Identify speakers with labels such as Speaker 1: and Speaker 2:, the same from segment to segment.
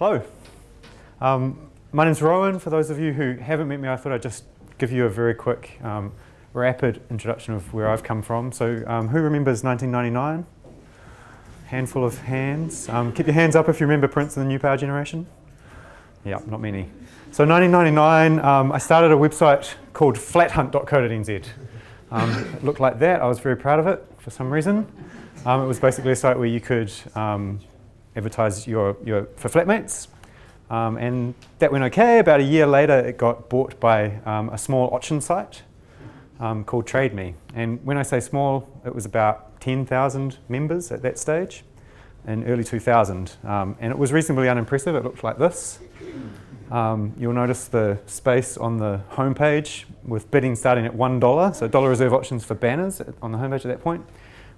Speaker 1: Hello. Um, my name's Rowan. For those of you who haven't met me, I thought I'd just give you a very quick, um, rapid introduction of where I've come from. So, um, who remembers 1999? Handful of hands. Um, keep your hands up if you remember Prince and the New Power Generation. Yeah, not many. So, 1999, um, I started a website called flathunt.co.nz. Um, it looked like that. I was very proud of it for some reason. it was basically a site where you could advertise your, your, for flatmates. Um, and that went okay. About a year later, it got bought by um, a small auction site um, called TradeMe. And when I say small, it was about 10,000 members at that stage in early 2000. Um, and it was reasonably unimpressive. It looked like this. Um, you'll notice the space on the homepage with bidding starting at $1. So dollar reserve options for banners on the homepage at that point.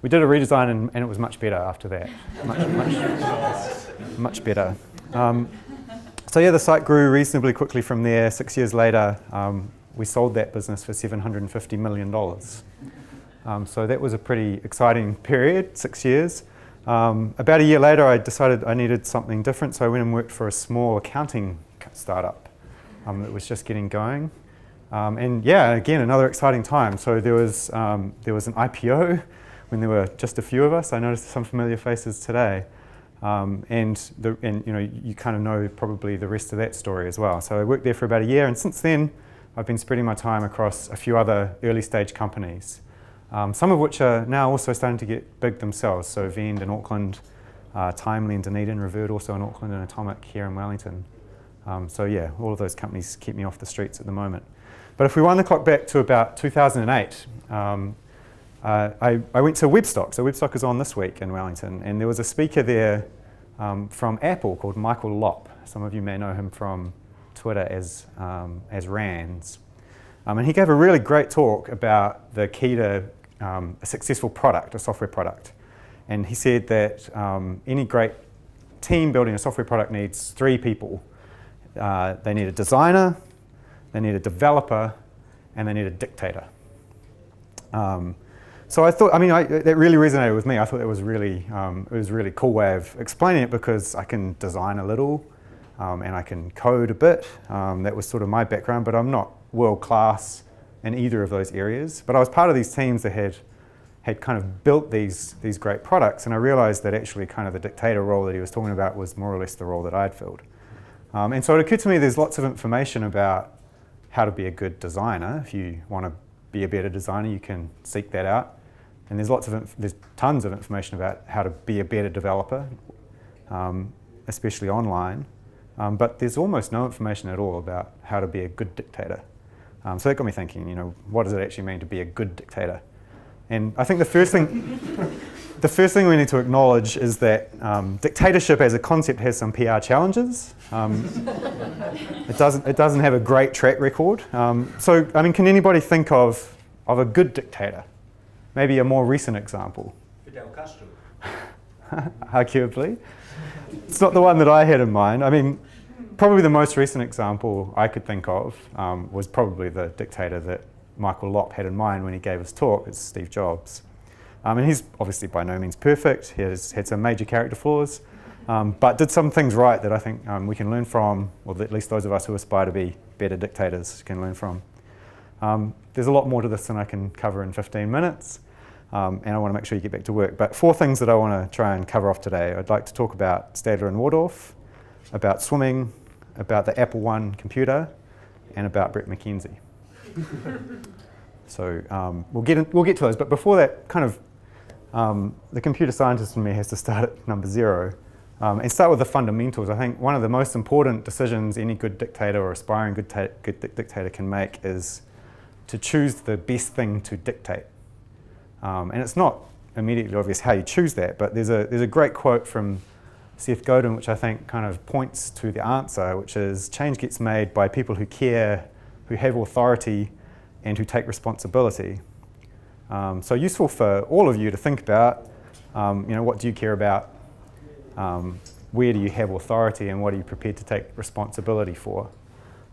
Speaker 1: We did a redesign and, and it was much better after that. Much, much, much better. Um, so yeah, the site grew reasonably quickly from there. Six years later, um, we sold that business for $750 million. Um, so that was a pretty exciting period, six years. Um, about a year later, I decided I needed something different, so I went and worked for a small accounting startup um, that was just getting going. Um, and yeah, again, another exciting time. So there was, um, there was an IPO when there were just a few of us. I noticed some familiar faces today. Um, and, the, and you know, you kind of know probably the rest of that story as well. So I worked there for about a year, and since then, I've been spreading my time across a few other early stage companies, um, some of which are now also starting to get big themselves. So Vend in Auckland, uh, Timely in Dunedin, Revert also in Auckland, and Atomic here in Wellington. Um, so yeah, all of those companies keep me off the streets at the moment. But if we wind the clock back to about 2008, um, uh, I, I, went to Webstock. So Webstock is on this week in Wellington, and there was a speaker there um, from Apple called Michael Lopp. Some of you may know him from Twitter as, um, as Rands. Um, and he gave a really great talk about the key to um, a successful product, a software product. And he said that um, any great team building a software product needs three people. Uh, they need a designer, they need a developer, and they need a dictator. Um, so I thought, I mean, I, that really resonated with me. I thought it was really, um, it was a really cool way of explaining it because I can design a little um, and I can code a bit. Um, that was sort of my background, but I'm not world class in either of those areas. But I was part of these teams that had had kind of built these these great products, and I realized that actually kind of the dictator role that he was talking about was more or less the role that I'd filled. Um, and so it occurred to me there's lots of information about how to be a good designer. If you want to be a better designer, you can seek that out. And there's lots of, there's tons of information about how to be a better developer, um, especially online. Um, but there's almost no information at all about how to be a good dictator. Um, so that got me thinking, you know, what does it actually mean to be a good dictator? And I think the first thing, the first thing we need to acknowledge is that um, dictatorship as a concept has some PR challenges. Um, it, doesn't, it doesn't have a great track record. Um, so, I mean, can anybody think of, of a good dictator? Maybe a more recent example.
Speaker 2: Fidel Castro.
Speaker 1: Arguably. It's not the one that I had in mind. I mean, probably the most recent example I could think of um, was probably the dictator that Michael Lopp had in mind when he gave his talk, it's Steve Jobs. Um, and he's obviously by no means perfect. He has had some major character flaws, um, but did some things right that I think um, we can learn from, or at least those of us who aspire to be better dictators can learn from. Um, there's a lot more to this than I can cover in 15 minutes, um, and I want to make sure you get back to work. But four things that I want to try and cover off today. I'd like to talk about Statler and Waldorf, about swimming, about the Apple One computer, and about Bret McKenzie. so um, we'll, get in, we'll get to those, but before that, kind of um, the computer scientist in me has to start at number zero. Um, and start with the fundamentals. I think one of the most important decisions any good dictator or aspiring good, good dictator can make is to choose the best thing to dictate. Um, and it's not immediately obvious how you choose that, but there's a, there's a great quote from Seth Godin, which I think kind of points to the answer, which is change gets made by people who care, who have authority, and who take responsibility. Um, so useful for all of you to think about, um, you know, what do you care about? Um, where do you have authority and what are you prepared to take responsibility for?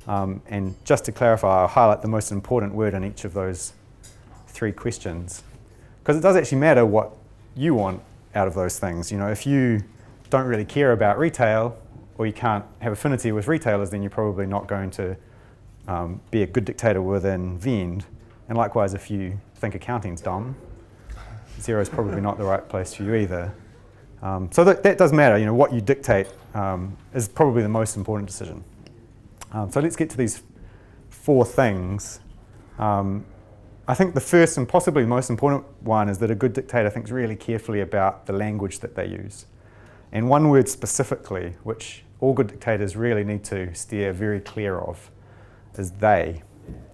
Speaker 1: Um, and just to clarify, I'll highlight the most important word in each of those three questions. Because it does actually matter what you want out of those things. You know, if you don't really care about retail, or you can't have affinity with retailers, then you're probably not going to um, be a good dictator within Vend. And likewise, if you think accounting's dumb, Xero is probably not the right place for you either. Um, so that, that does matter. You know, what you dictate um, is probably the most important decision. Um, so let's get to these four things. Um, I think the first and possibly most important one is that a good dictator thinks really carefully about the language that they use. And one word specifically, which all good dictators really need to steer very clear of, is they.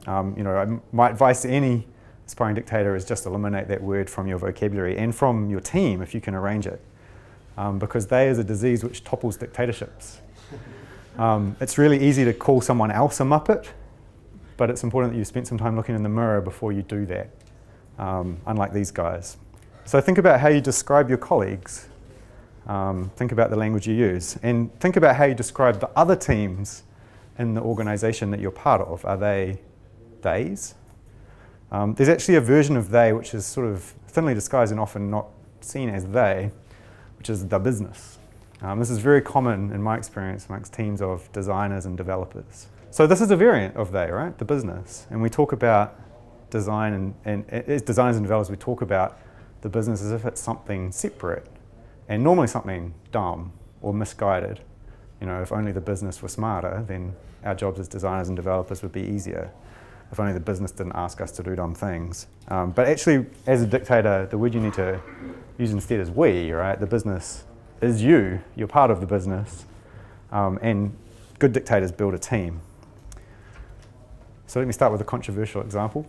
Speaker 1: Um, you know, my advice to any aspiring dictator is just eliminate that word from your vocabulary and from your team if you can arrange it. Um, because they is a disease which topples dictatorships. Um, it's really easy to call someone else a muppet but it's important that you spend some time looking in the mirror before you do that, um, unlike these guys. So think about how you describe your colleagues. Um, think about the language you use. And think about how you describe the other teams in the organization that you're part of. Are they theys? Um, there's actually a version of they which is sort of thinly disguised and often not seen as they, which is the business. Um, this is very common in my experience amongst teams of designers and developers. So this is a variant of they, right? The business. And we talk about design and, and as designers and developers, we talk about the business as if it's something separate and normally something dumb or misguided. You know, if only the business were smarter, then our jobs as designers and developers would be easier. If only the business didn't ask us to do dumb things. Um, but actually, as a dictator, the word you need to use instead is we, right? The business is you. You're part of the business. Um, and good dictators build a team. So let me start with a controversial example.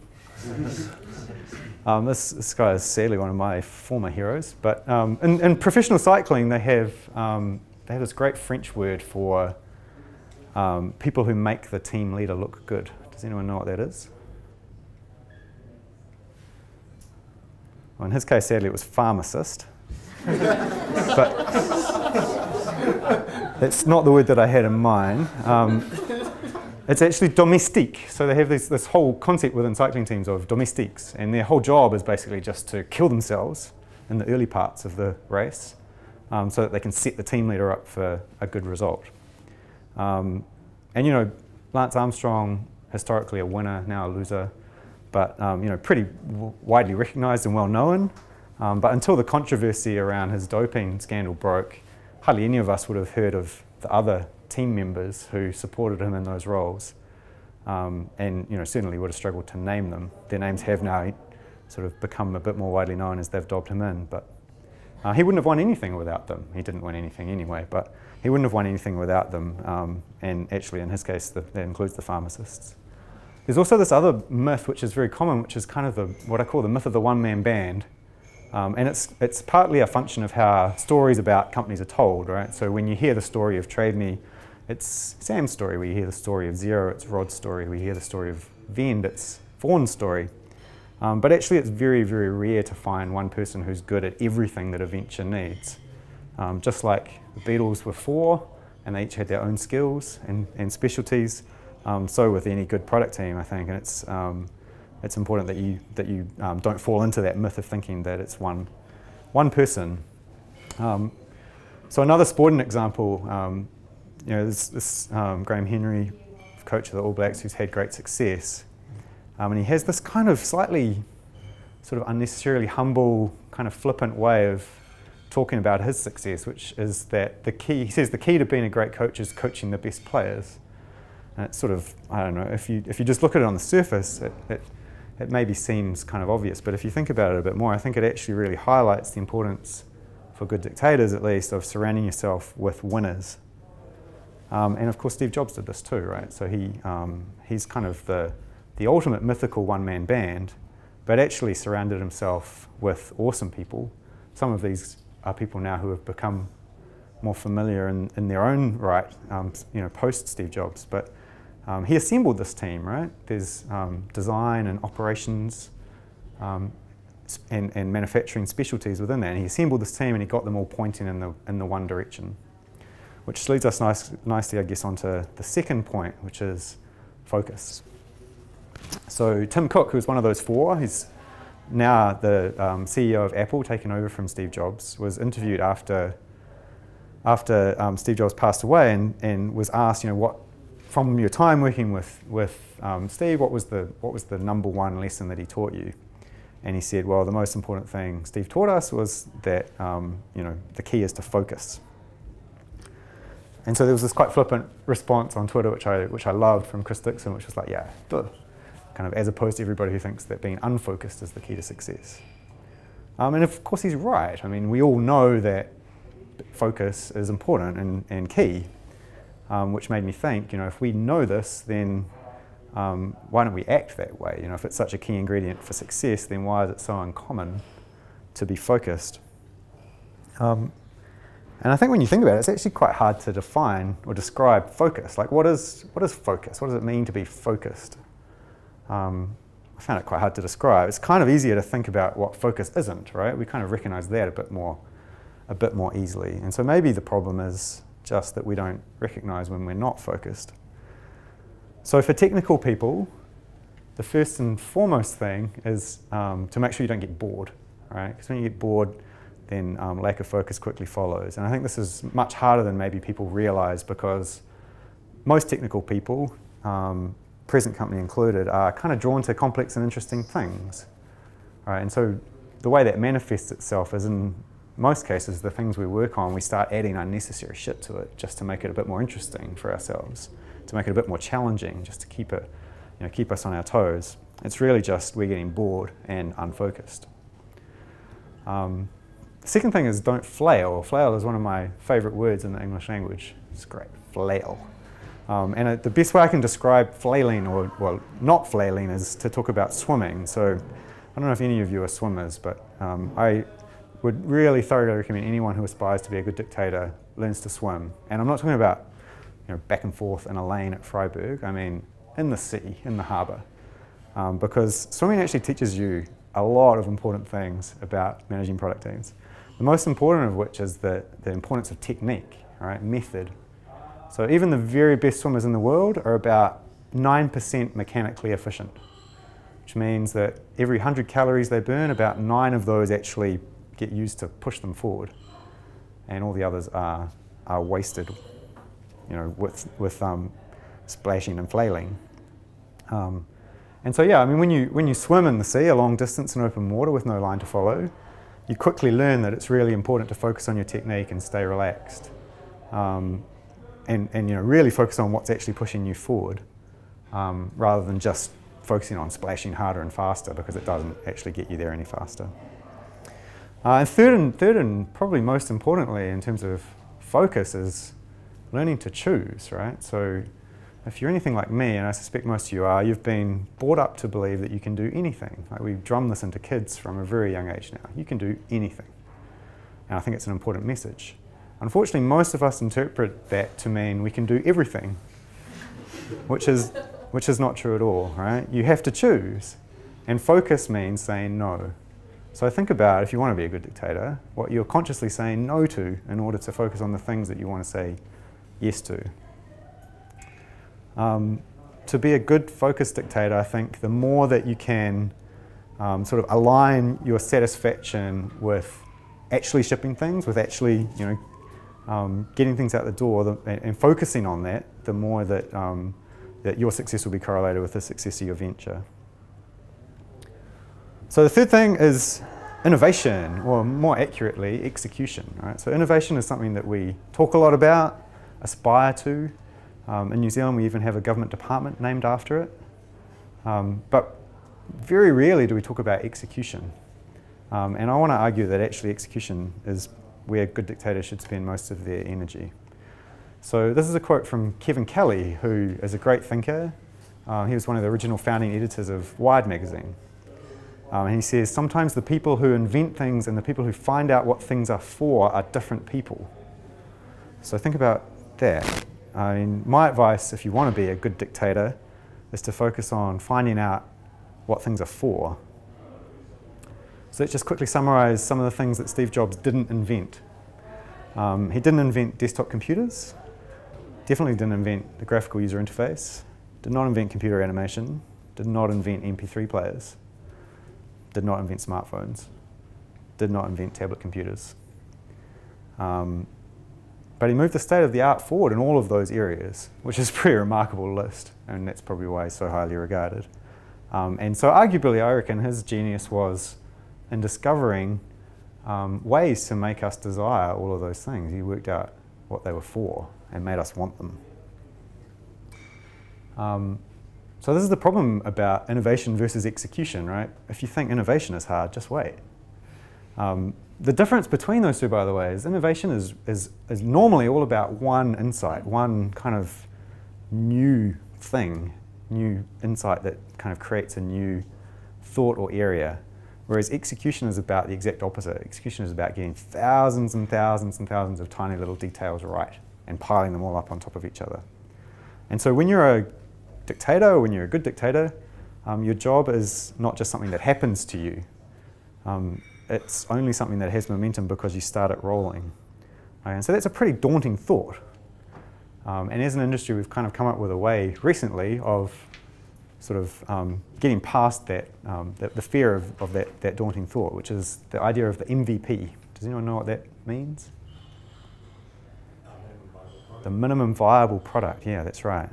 Speaker 1: um, this, this, guy is sadly one of my former heroes. But um, in, in, professional cycling, they have, um, they have this great French word for um, people who make the team leader look good. Does anyone know what that is? Well, in his case, sadly, it was pharmacist. But it's not the word that I had in mind. Um, it's actually domestique. So they have this, this whole concept within cycling teams of domestiques, and their whole job is basically just to kill themselves in the early parts of the race um, so that they can set the team leader up for a good result. Um, and you know, Lance Armstrong, historically a winner, now a loser, but um, you know, pretty widely recognized and well known. Um, but until the controversy around his doping scandal broke, hardly any of us would have heard of the other team members who supported him in those roles. Um, and you know, certainly would have struggled to name them. Their names have now sort of become a bit more widely known as they've dobbed him in. But uh, he wouldn't have won anything without them. He didn't win anything anyway, but he wouldn't have won anything without them. Um, and actually, in his case, the, that includes the pharmacists. There's also this other myth, which is very common, which is kind of the, what I call the myth of the one-man band. Um, and it's, it's partly a function of how stories about companies are told, right? So when you hear the story of TradeMe, it's Sam's story. We hear the story of Xero, It's Rod's story. We hear the story of Vend. It's Vaughan's story. Um, but actually, it's very, very rare to find one person who's good at everything that a venture needs. Um, just like the Beatles were four, and they each had their own skills and, and specialties, um, so with any good product team, I think. And it's, um, it's important that you, that you um, don't fall into that myth of thinking that it's one, one person. Um, so another sporting example, you know, this, this um, Graham Henry, coach of the All Blacks, who's had great success, um, and he has this kind of slightly sort of unnecessarily humble, kind of flippant way of talking about his success, which is that the key, he says the key to being a great coach is coaching the best players. And it's sort of, I don't know, if you, if you just look at it on the surface, it, it, it maybe seems kind of obvious, but if you think about it a bit more, I think it actually really highlights the importance, for good dictators at least, of surrounding yourself with winners um, and of course, Steve Jobs did this too, right? So he, um, he's kind of the, the ultimate mythical one man band, but actually surrounded himself with awesome people. Some of these are people now who have become more familiar in, in their own right, um, you know, post Steve Jobs. But um, he assembled this team, right? There's um, design and operations um, and, and manufacturing specialties within that. And he assembled this team and he got them all pointing in the, in the one direction. Which leads us nice, nicely, I guess, onto the second point, which is focus. So Tim Cook, who's one of those four, he's now the um, CEO of Apple, taken over from Steve Jobs, was interviewed after after um, Steve Jobs passed away and, and was asked, you know, what from your time working with, with um, Steve, what was, the, what was the number one lesson that he taught you? And he said, well, the most important thing Steve taught us was that, um, you know, the key is to focus. And so there was this quite flippant response on Twitter, which I, which I loved from Chris Dixon, which was like, yeah, duh. kind of as opposed to everybody who thinks that being unfocused is the key to success. Um, and of course, he's right. I mean, we all know that focus is important and, and key, um, which made me think, you know, if we know this, then um, why don't we act that way? You know, if it's such a key ingredient for success, then why is it so uncommon to be focused? Um, and I think when you think about it, it's actually quite hard to define or describe focus. Like, what is, what is focus? What does it mean to be focused? Um, I found it quite hard to describe. It's kind of easier to think about what focus isn't, right? We kind of recognize that a bit more, a bit more easily. And so maybe the problem is just that we don't recognize when we're not focused. So for technical people, the first and foremost thing is um, to make sure you don't get bored, right? Because when you get bored, then um, lack of focus quickly follows. And I think this is much harder than maybe people realize because most technical people um, present company included, are kind of drawn to complex and interesting things. Right? And so the way that manifests itself is in most cases, the things we work on, we start adding unnecessary shit to it just to make it a bit more interesting for ourselves, to make it a bit more challenging, just to keep it, you know, keep us on our toes. It's really just we're getting bored and unfocused. Um, the second thing is don't flail. Flail is one of my favorite words in the English language. It's great, flail. Um, and the best way I can describe flailing, or well, not flailing, is to talk about swimming. So I don't know if any of you are swimmers, but um, I would really thoroughly recommend anyone who aspires to be a good dictator learns to swim. And I'm not talking about you know, back and forth in a lane at Freyberg. I mean in the sea, in the harbour. Um, because swimming actually teaches you a lot of important things about managing product teams. The most important of which is the, the importance of technique, right, method, so even the very best swimmers in the world are about 9% mechanically efficient, which means that every 100 calories they burn, about nine of those actually get used to push them forward. And all the others are, are wasted, you know, with, with um, splashing and flailing. Um, and so, yeah, I mean, when you, when you swim in the sea a long distance in open water with no line to follow, you quickly learn that it's really important to focus on your technique and stay relaxed. Um, and, and you know, really focus on what's actually pushing you forward um, rather than just focusing on splashing harder and faster because it doesn't actually get you there any faster. Uh, and third and, third and probably most importantly in terms of focus is learning to choose, right? So if you're anything like me, and I suspect most of you are, you've been brought up to believe that you can do anything. Like we drum this into kids from a very young age now. You can do anything. And I think it's an important message. Unfortunately, most of us interpret that to mean we can do everything, which is, which is not true at all, right? You have to choose. And focus means saying no. So think about, if you want to be a good dictator, what you're consciously saying no to in order to focus on the things that you want to say yes to. Um, to be a good focused dictator, I think the more that you can um, sort of align your satisfaction with actually shipping things, with actually, you know, um, getting things out the door the, and, and, focusing on that, the more that, um, that your success will be correlated with the success of your venture. So the third thing is innovation, or more accurately, execution. Right? So innovation is something that we talk a lot about, aspire to. Um, in New Zealand, we even have a government department named after it. Um, but very rarely do we talk about execution. Um, and I want to argue that actually execution is where good dictators should spend most of their energy. So this is a quote from Kevin Kelly, who is a great thinker. Uh, he was one of the original founding editors of Wired magazine. Um, and he says, sometimes the people who invent things and the people who find out what things are for are different people. So think about that. I mean, my advice, if you want to be a good dictator, is to focus on finding out what things are for so let's just quickly summarize some of the things that Steve Jobs didn't invent. Um, he didn't invent desktop computers, definitely didn't invent the graphical user interface, did not invent computer animation, did not invent MP3 players, did not invent smartphones, did not invent tablet computers. Um, but he moved the state of the art forward in all of those areas, which is a pretty remarkable list, and that's probably why he's so highly regarded. Um, and so, arguably, I reckon his genius was in discovering um, ways to make us desire all of those things. He worked out what they were for and made us want them. Um, so this is the problem about innovation versus execution, right? If you think innovation is hard, just wait. Um, the difference between those two, by the way, is innovation is, is, is normally all about one insight, one kind of new thing, new insight that kind of creates a new thought or area. Whereas execution is about the exact opposite. Execution is about getting thousands and thousands and thousands of tiny little details right and piling them all up on top of each other. And so when you're a dictator, or when you're a good dictator, um, your job is not just something that happens to you. Um, it's only something that has momentum because you start it rolling. Right? And so that's a pretty daunting thought. Um, and as an industry, we've kind of come up with a way recently of sort of um, getting past that, um, the, the, fear of, of that, that daunting thought, which is the idea of the MVP. Does anyone know what that means? The minimum viable product, yeah, that's right.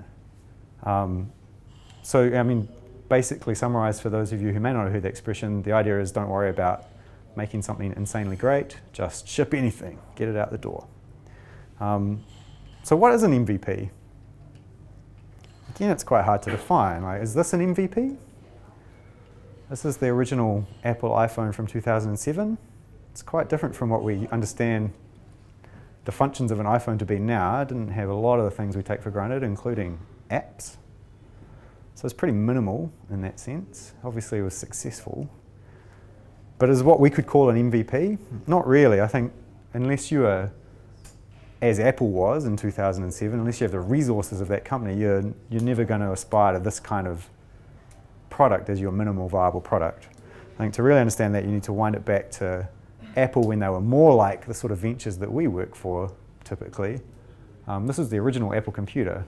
Speaker 1: Um, so, I mean, basically summarized for those of you who may not heard the expression, the idea is don't worry about making something insanely great, just ship anything, get it out the door. Um, so what is an MVP? Again, it's quite hard to define. Like, is this an MVP? This is the original Apple iPhone from 2007. It's quite different from what we understand the functions of an iPhone to be now. It didn't have a lot of the things we take for granted, including apps. So it's pretty minimal in that sense. Obviously, it was successful. But is what we could call an MVP? Not really. I think unless you are, as Apple was in 2007, unless you have the resources of that company, you're, you're never going to aspire to this kind of product as your minimal viable product. I think to really understand that, you need to wind it back to Apple when they were more like the sort of ventures that we work for typically. Um, this is the original Apple computer,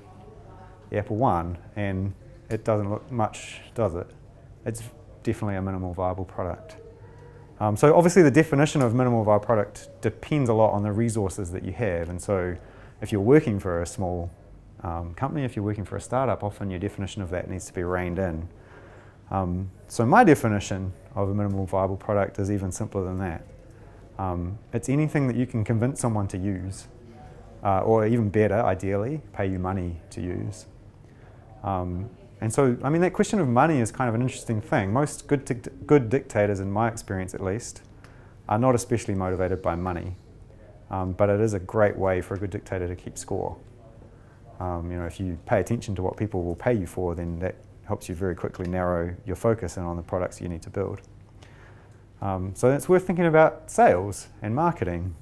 Speaker 1: the Apple One, and it doesn't look much, does it? It's definitely a minimal viable product. Um, so obviously the definition of minimal viable product depends a lot on the resources that you have. And so if you're working for a small um, company, if you're working for a startup, often your definition of that needs to be reined in. Um, so my definition of a minimal viable product is even simpler than that. Um, it's anything that you can convince someone to use, uh, or even better, ideally, pay you money to use. Um, and so, I mean, that question of money is kind of an interesting thing. Most good, good dictators, in my experience at least, are not especially motivated by money. Um, but it is a great way for a good dictator to keep score. Um, you know, if you pay attention to what people will pay you for, then that helps you very quickly narrow your focus in on the products you need to build. Um, so it's worth thinking about sales and marketing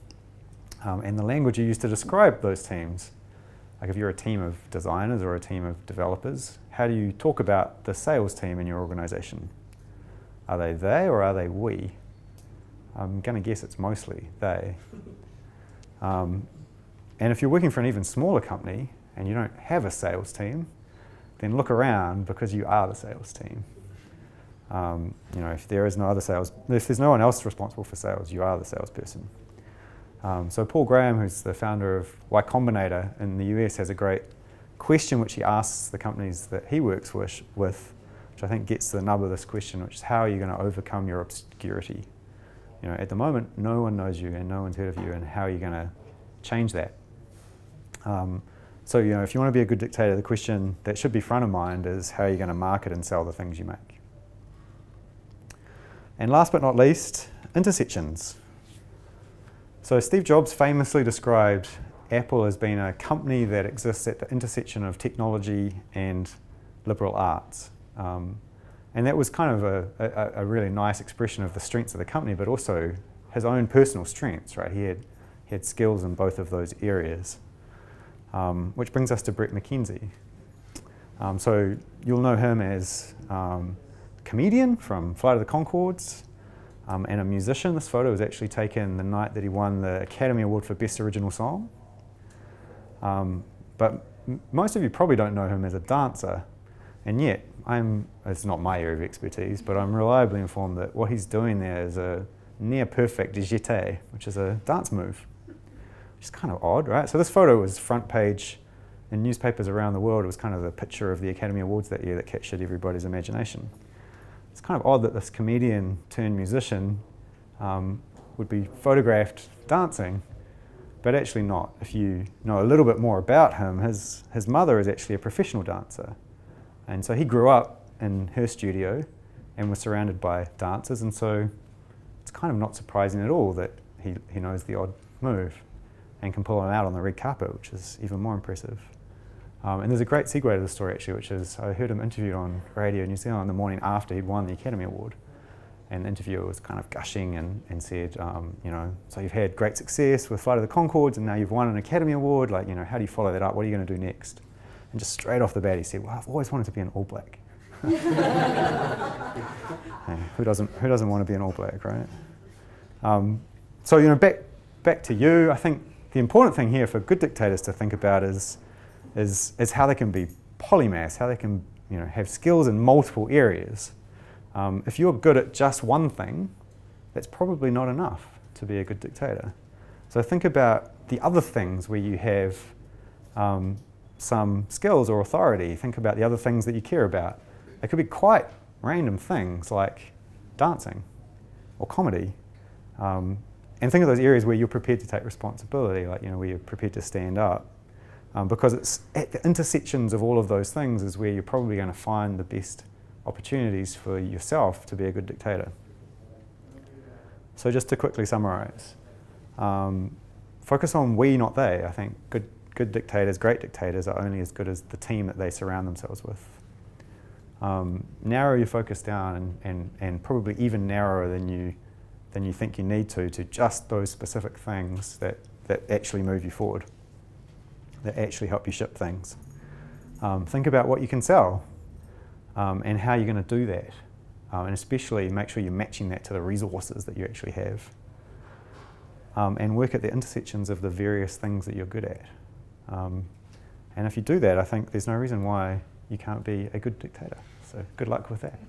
Speaker 1: um, and the language you use to describe those teams. Like if you're a team of designers or a team of developers, how do you talk about the sales team in your organization? Are they they or are they we? I'm going to guess it's mostly they. Um, and if you're working for an even smaller company and you don't have a sales team, then look around because you are the sales team. Um, you know, if there is no other sales, if there's no one else responsible for sales, you are the salesperson. Um, so Paul Graham, who's the founder of Y Combinator in the US, has a great question which he asks the companies that he works with, with which I think gets to the nub of this question, which is how are you going to overcome your obscurity? You know, at the moment, no one knows you and no one's heard of you, and how are you going to change that? Um, so, you know, if you want to be a good dictator, the question that should be front of mind is how are you going to market and sell the things you make? And last but not least, intersections. So Steve Jobs famously described Apple as being a company that exists at the intersection of technology and liberal arts. Um, and that was kind of a, a, a, really nice expression of the strengths of the company, but also his own personal strengths, right? He had, he had skills in both of those areas. Um, which brings us to Bret McKenzie. Um, so you'll know him as um, comedian from Flight of the Conchords, um, and a musician. This photo was actually taken the night that he won the Academy Award for Best Original Song. Um, but most of you probably don't know him as a dancer, and yet I'm, it's not my area of expertise, but I'm reliably informed that what he's doing there is a near perfect jeté, which is a dance move, which is kind of odd, right? So this photo was front page in newspapers around the world. It was kind of the picture of the Academy Awards that year that captured everybody's imagination. It's kind of odd that this comedian turned musician um, would be photographed dancing, but actually not. If you know a little bit more about him, his, his mother is actually a professional dancer. And so he grew up in her studio and was surrounded by dancers, and so it's kind of not surprising at all that he, he knows the odd move and can pull them out on the red carpet, which is even more impressive. Um, and there's a great segue to the story actually, which is I heard him interviewed on Radio New Zealand the morning after he'd won the Academy Award. And the interviewer was kind of gushing and, and said, um, you know, so you've had great success with Flight of the Conchords and now you've won an Academy Award. Like, you know, how do you follow that up? What are you going to do next? And just straight off the bat, he said, well, I've always wanted to be an All Black. who, doesn't, who doesn't want to be an All Black, right? Um, so, you know, back, back to you, I think the important thing here for good dictators to think about is, is, is how they can be polymaths, how they can you know, have skills in multiple areas. Um, if you're good at just one thing, that's probably not enough to be a good dictator. So think about the other things where you have um, some skills or authority. Think about the other things that you care about. They could be quite random things like dancing or comedy. Um, and think of those areas where you're prepared to take responsibility, like you know, where you're prepared to stand up. Um, because it's at the intersections of all of those things is where you're probably going to find the best opportunities for yourself to be a good dictator. So just to quickly summarize, um, focus on we, not they. I think good, good dictators, great dictators are only as good as the team that they surround themselves with. Um, narrow your focus down and, and, and probably even narrower than you, than you think you need to, to just those specific things that, that actually move you forward, that actually help you ship things. Um, think about what you can sell um, and how you're going to do that. Um, and especially make sure you're matching that to the resources that you actually have. Um, and work at the intersections of the various things that you're good at. Um, and if you do that, I think there's no reason why you can't be a good dictator. So good luck with that.